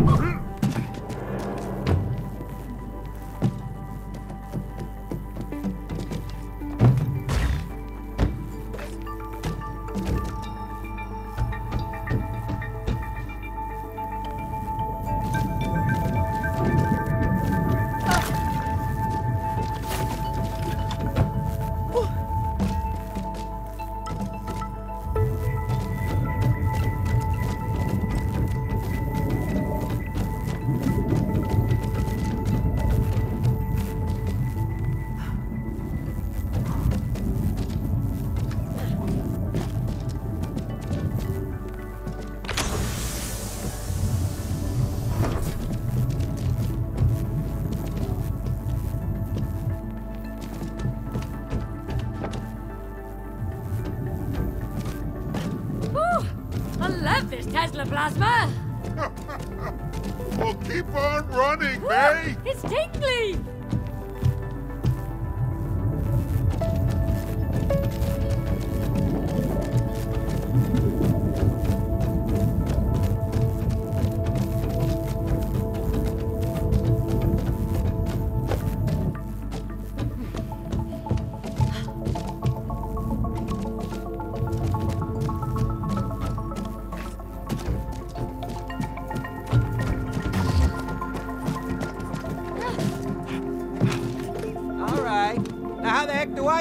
Yeah. Plasma!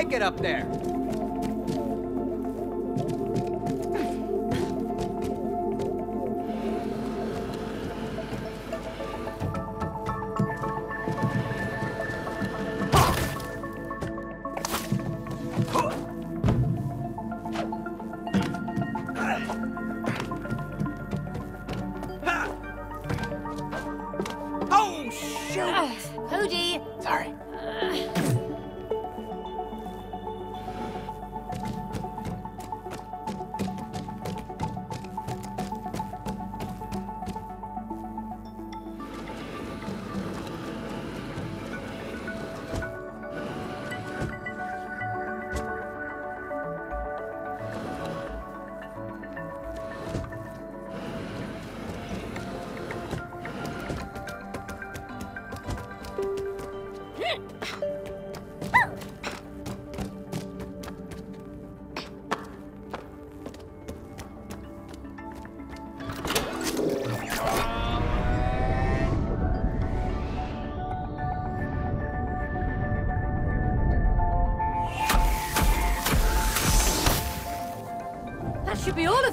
Get up there?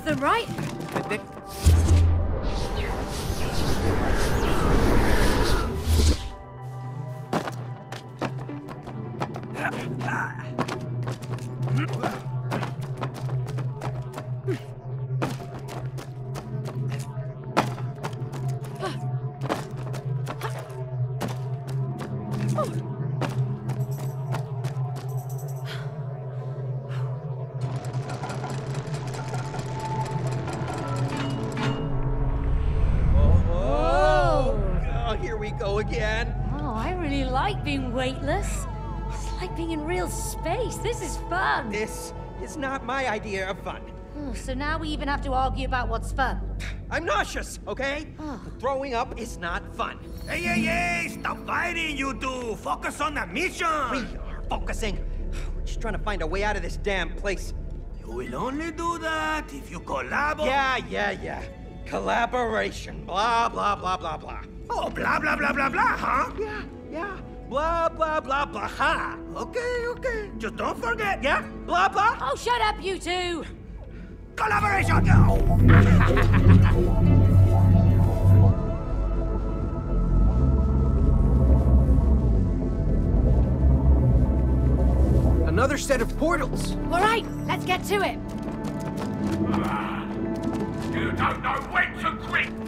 Them, right? Not my idea of fun. Oh, so now we even have to argue about what's fun. I'm nauseous, okay? Oh. Throwing up is not fun. Hey, hey, hey! Stop fighting, you two! Focus on the mission! We are focusing. We're just trying to find a way out of this damn place. You will only do that if you collaborate. Yeah, yeah, yeah. Collaboration. Blah, blah, blah, blah, blah. Oh, blah, blah, blah, blah, blah, huh? Yeah, yeah. Blah, blah, blah, blah, ha. Okay, okay. Just don't forget, Yeah? Blah, blah. Oh, shut up, you two! collaboration! Go! Another set of portals. All right, let's get to it. You don't know when to quit!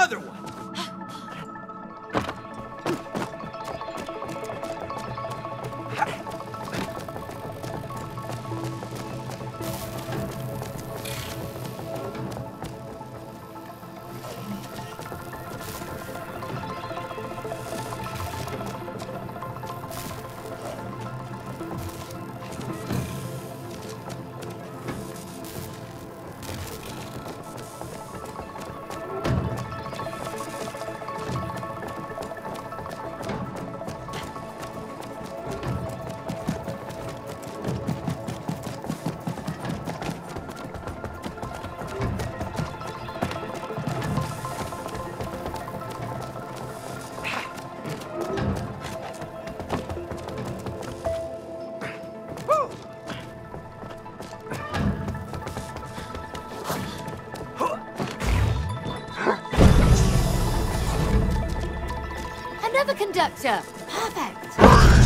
Another one. Another conductor. Perfect.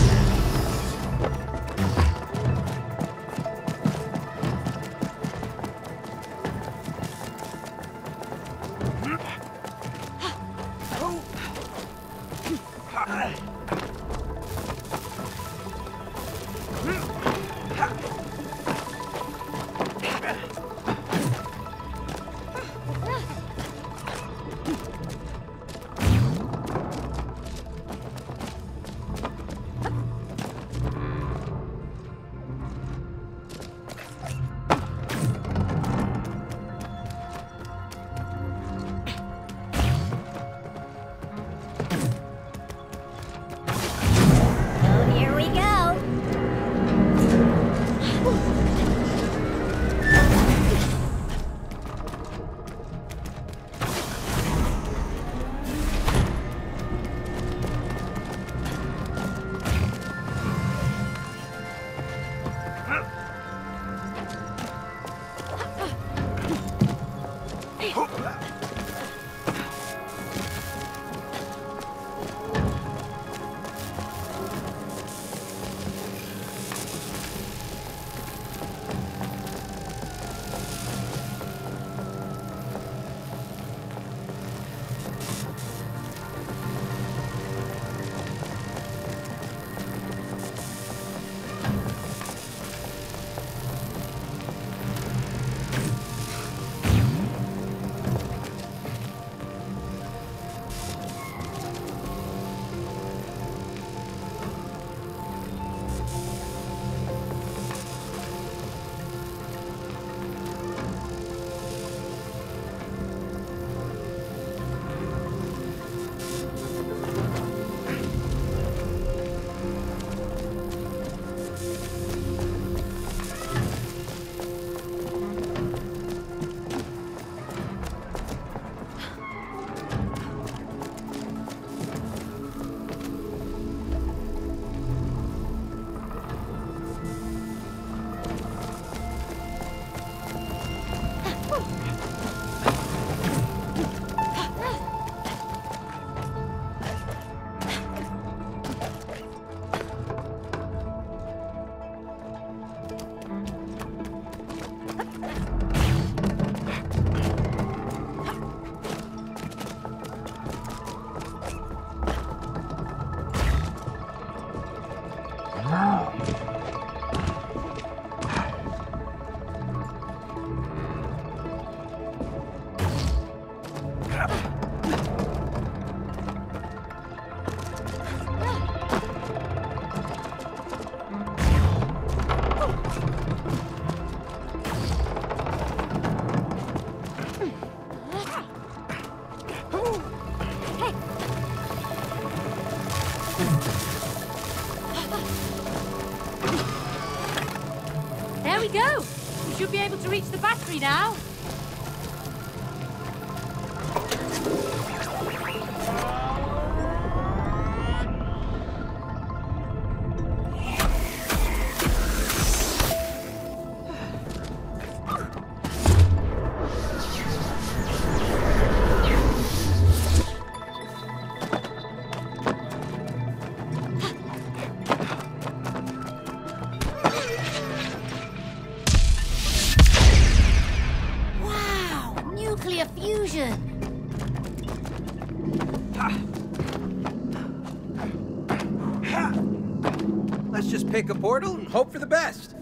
portal and hope for the best.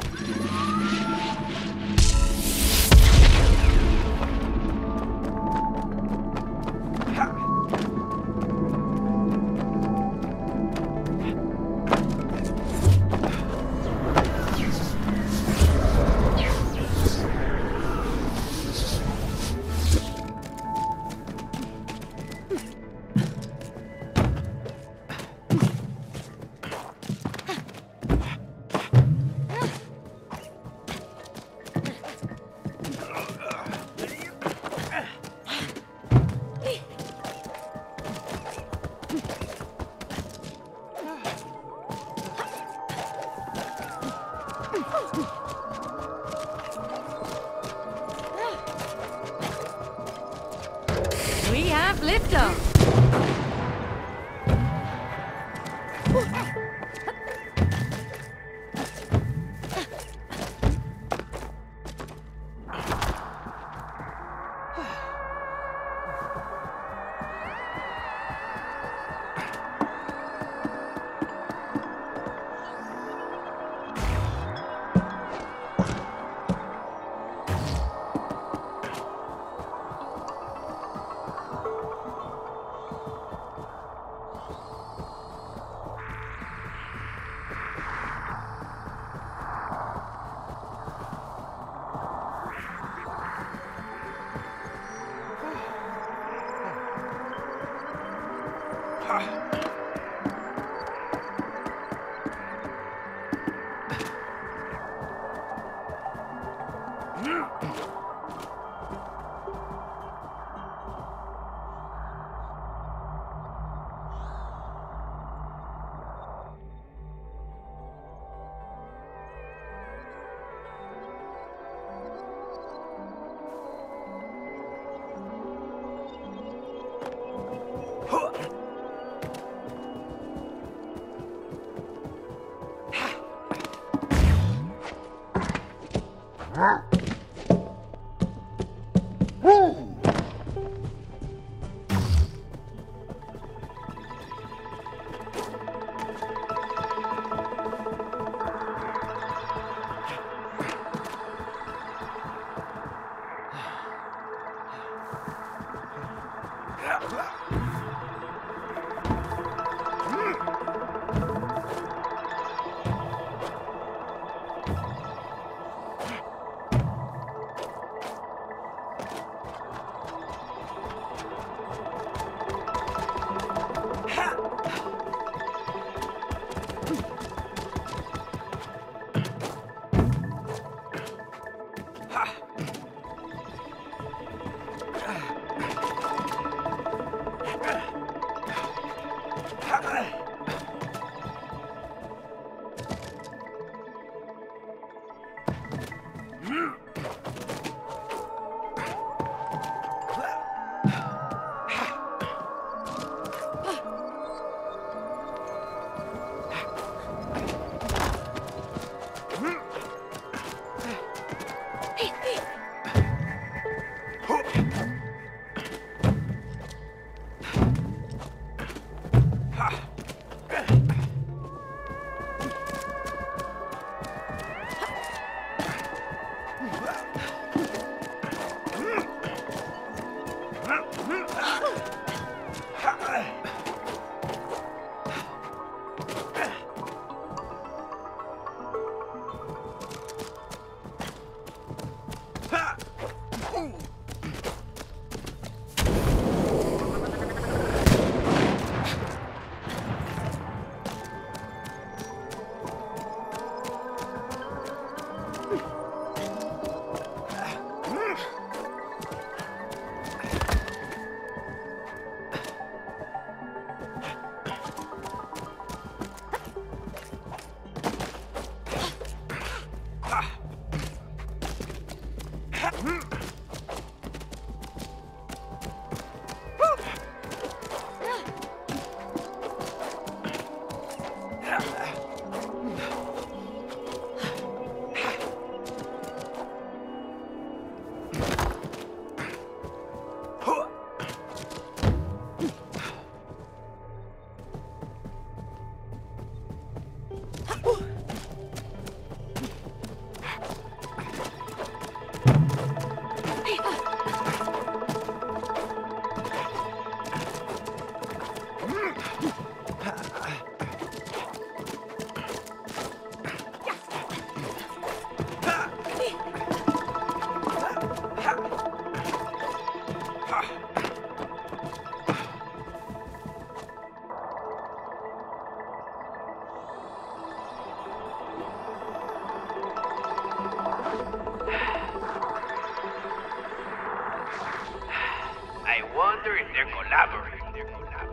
they're collaborating.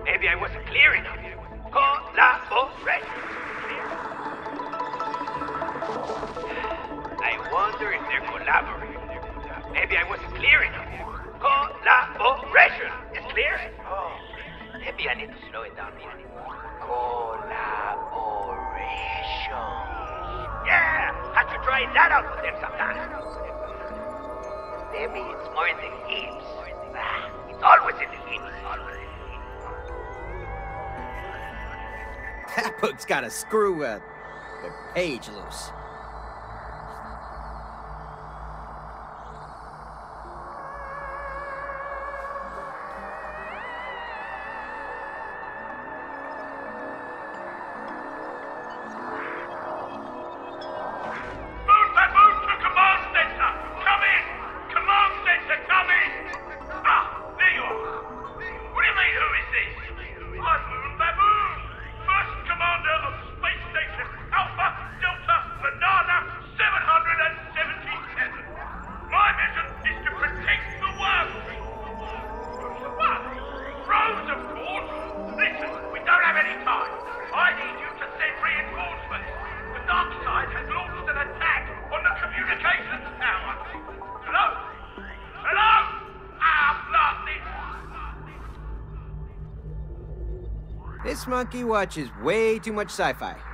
Maybe I wasn't clear enough. It's got a screw, uh, page loose. This monkey watches way too much sci-fi.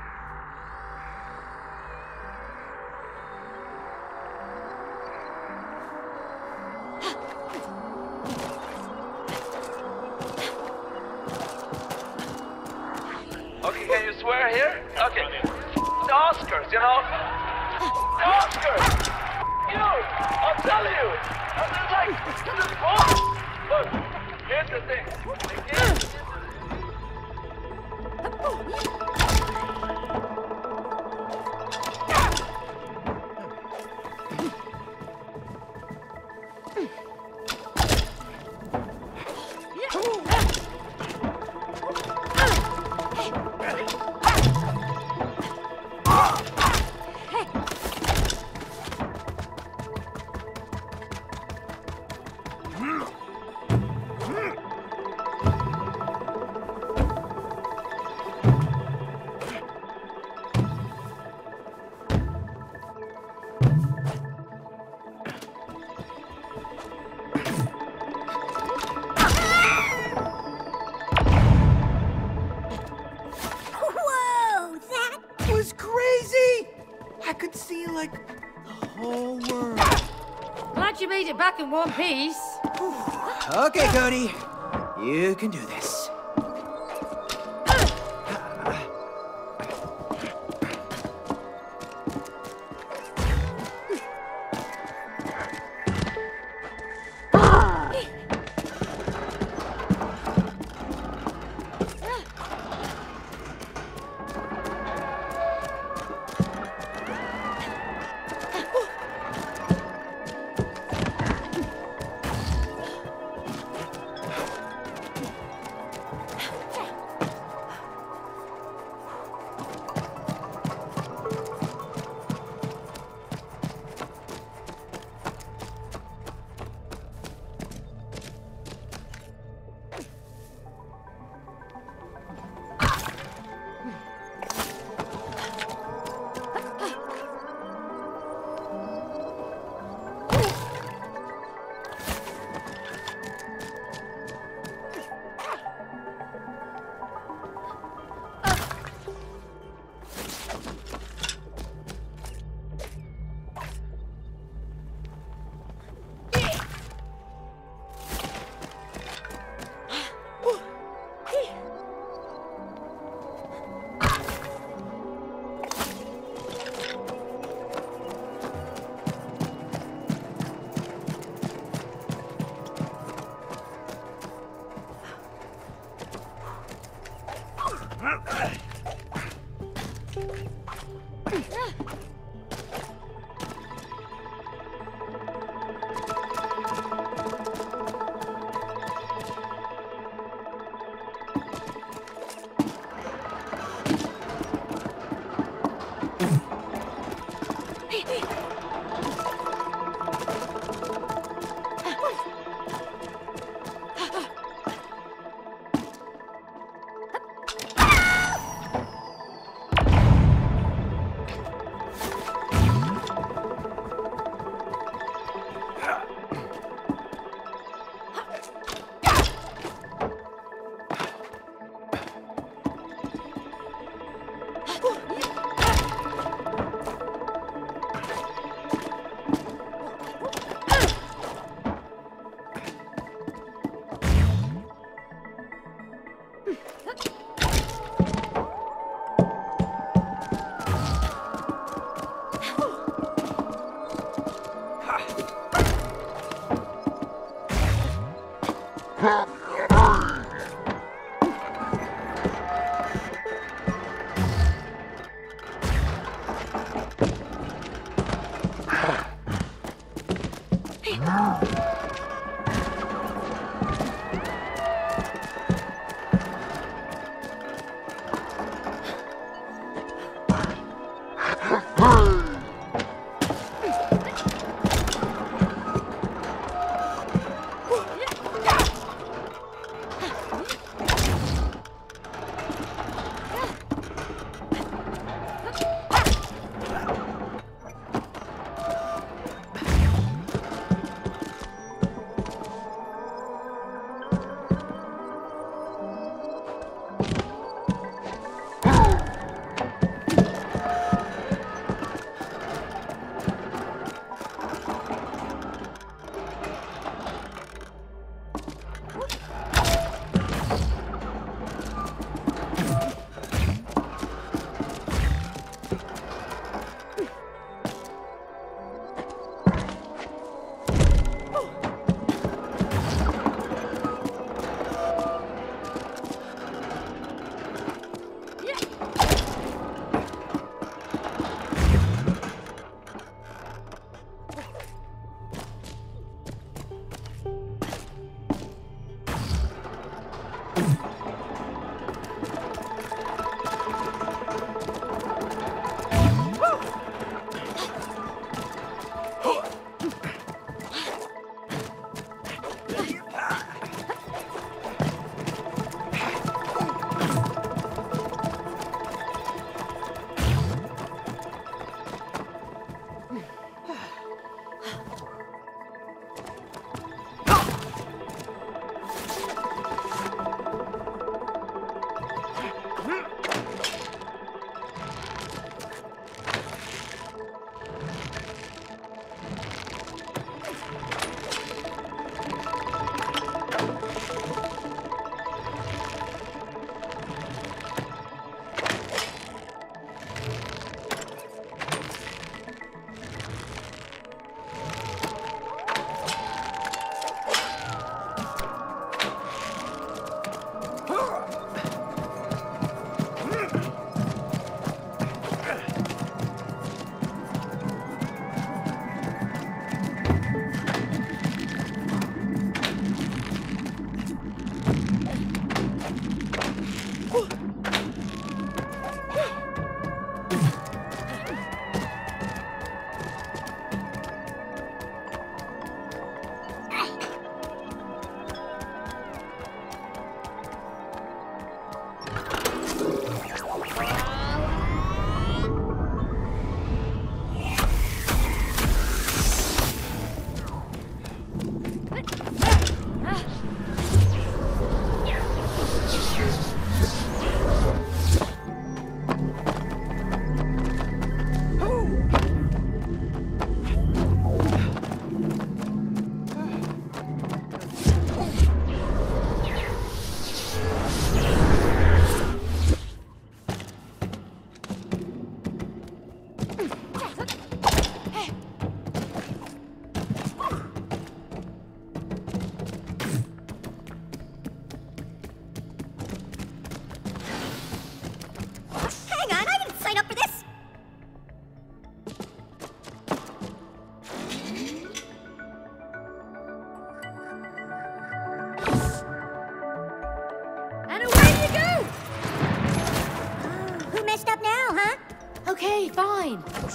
back in one piece. okay, Cody. You can do this.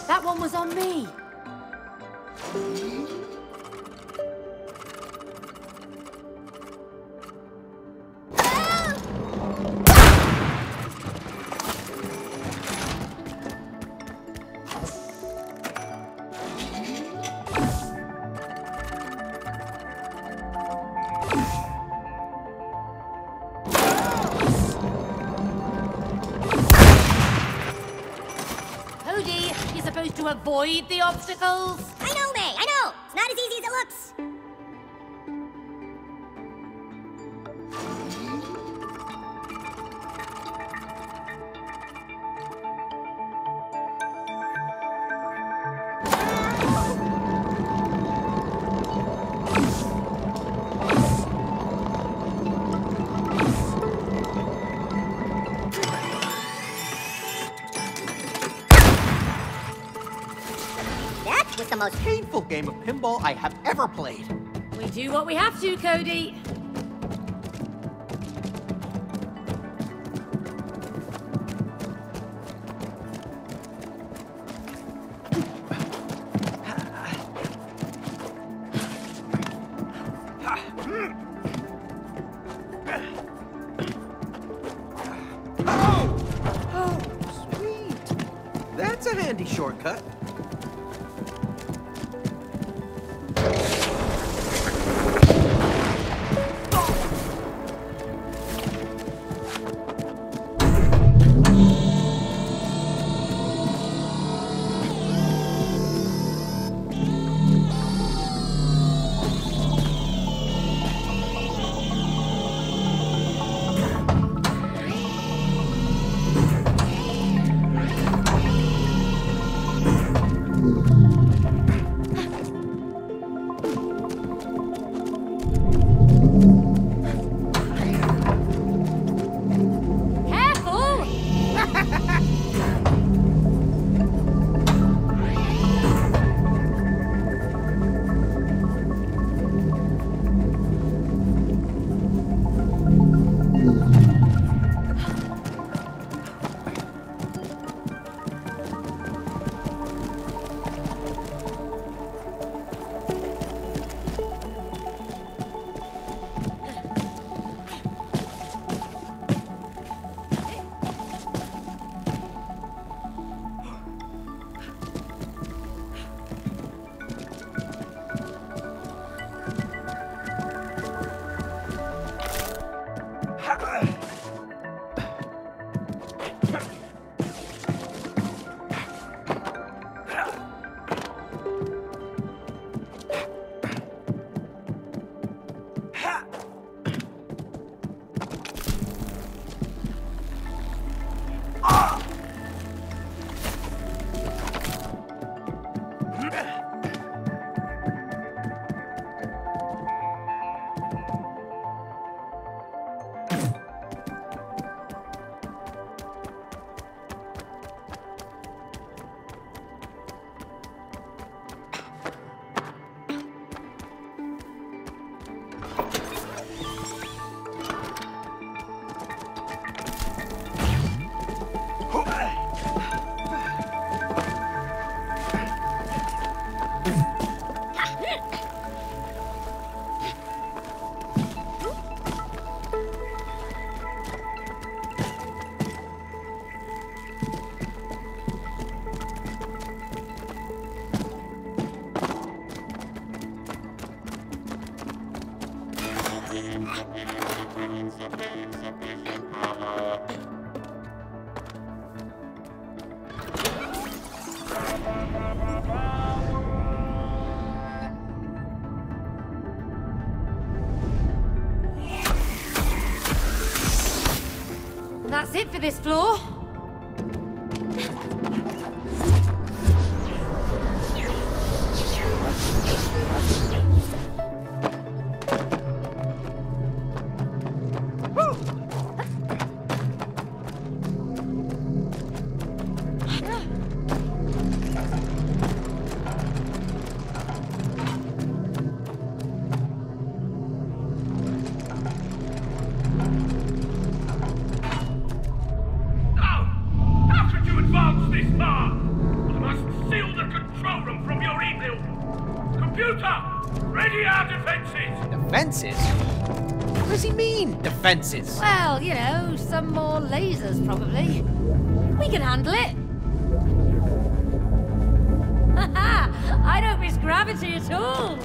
That one was on me. Avoid the obstacles. Most Painful game of pinball I have ever played. We do what we have to, Cody. That's it for this floor. Ready our defenses. Defenses? What does he mean, defenses? Well, you know, some more lasers, probably. We can handle it. Haha! I don't miss gravity at all.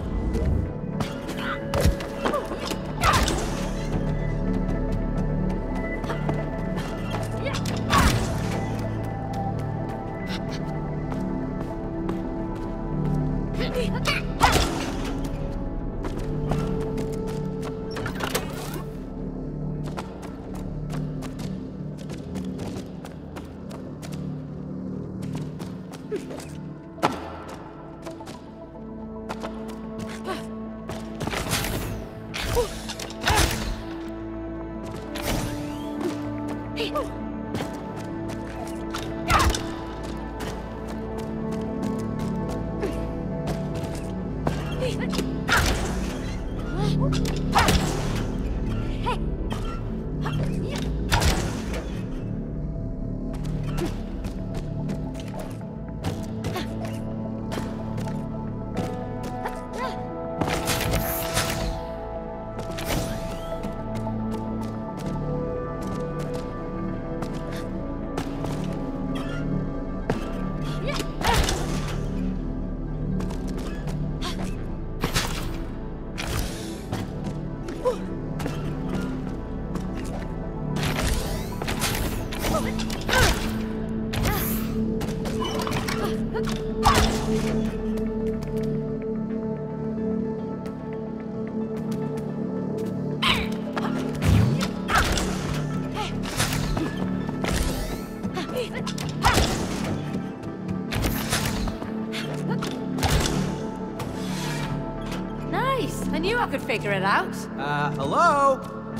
Figure it out. Uh, hello?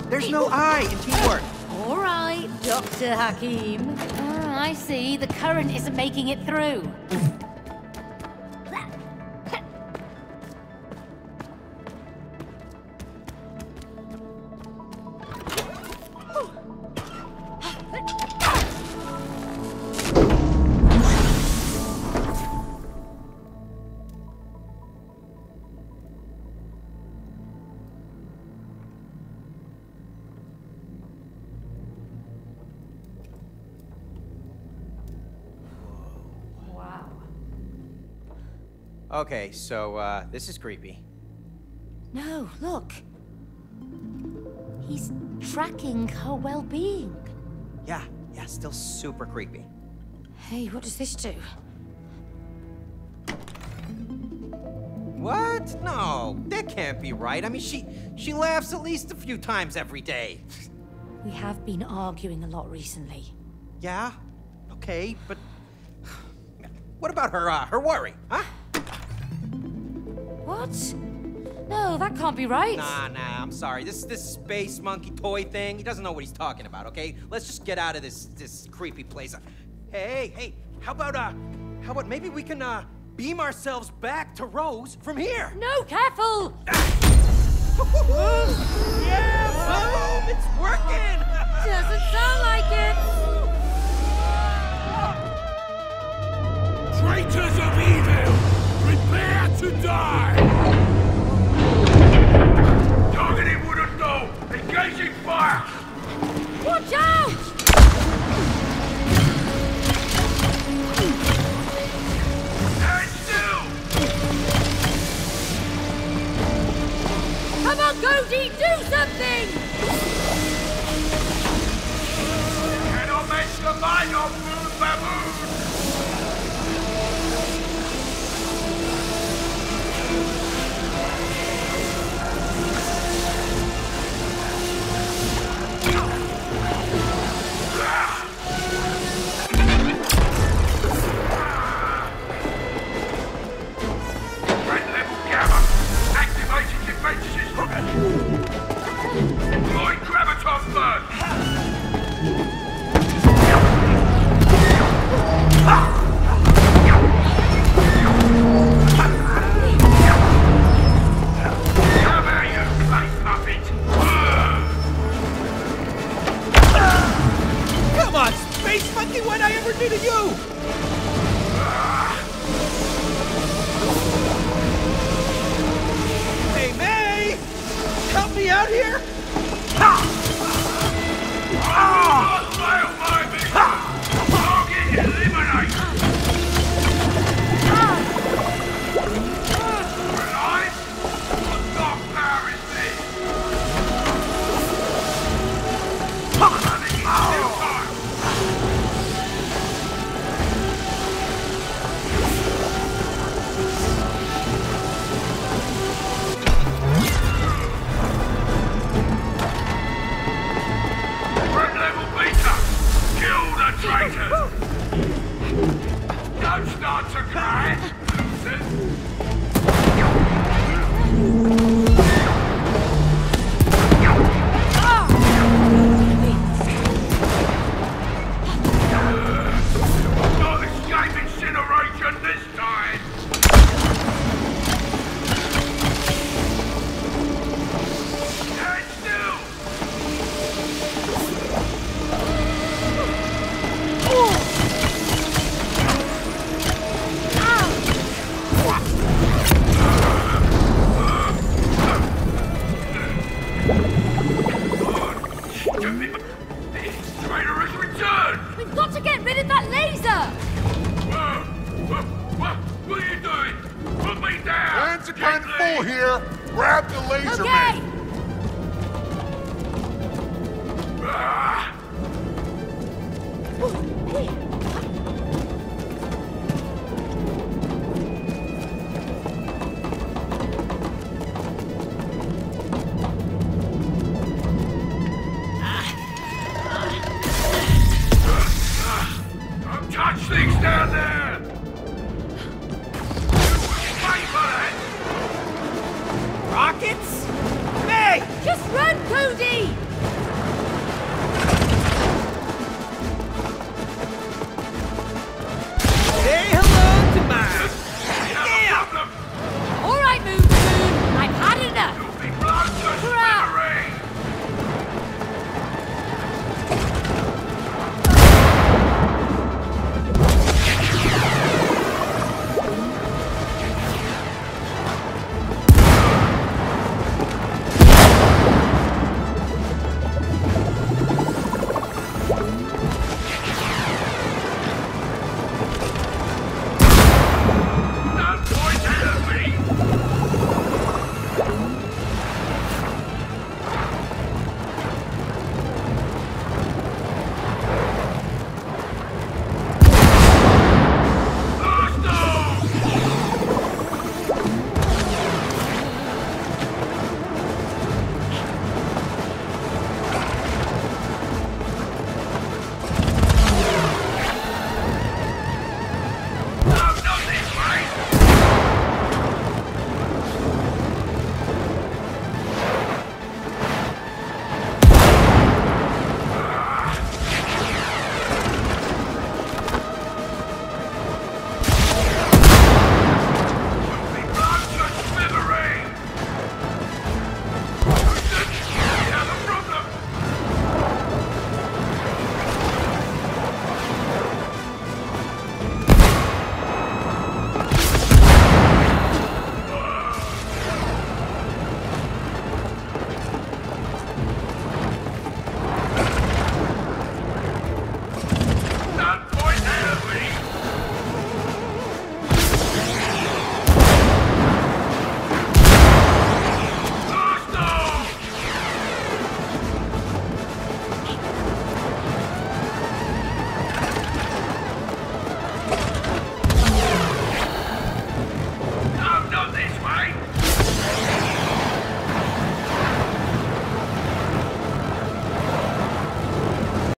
There's no I in teamwork. All right, Dr. Hakim. Ah, I see. The current isn't making it through. Okay, so, uh, this is creepy. No, look. He's tracking her well-being. Yeah, yeah, still super creepy. Hey, what does this do? What? No, that can't be right. I mean, she she laughs at least a few times every day. We have been arguing a lot recently. Yeah, okay, but what about her uh, her worry, huh? What? No, that can't be right. Nah, nah, I'm sorry. This this space monkey toy thing, he doesn't know what he's talking about, okay? Let's just get out of this this creepy place. Hey, hey, how about uh how about maybe we can uh beam ourselves back to Rose from here? No, careful! yeah, boom! It's working! Doesn't sound like it. Traitors of evil, prepare to die! Watch out! Come on, do something! Cannot make of